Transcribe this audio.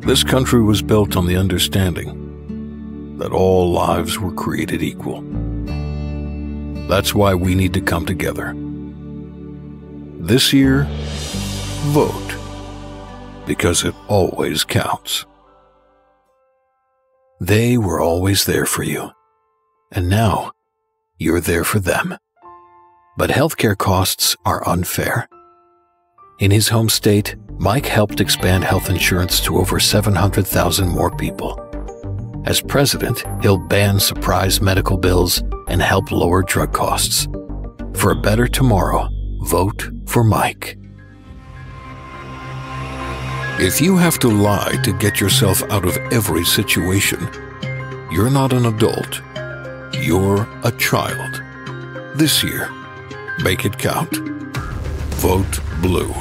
This country was built on the understanding that all lives were created equal. That's why we need to come together. This year, vote. Because it always counts. They were always there for you. And now, you're there for them. But healthcare costs are unfair. In his home state, Mike helped expand health insurance to over 700,000 more people. As president, he'll ban surprise medical bills and help lower drug costs. For a better tomorrow, vote for Mike. If you have to lie to get yourself out of every situation, you're not an adult. You're a child. This year, make it count. Vote blue.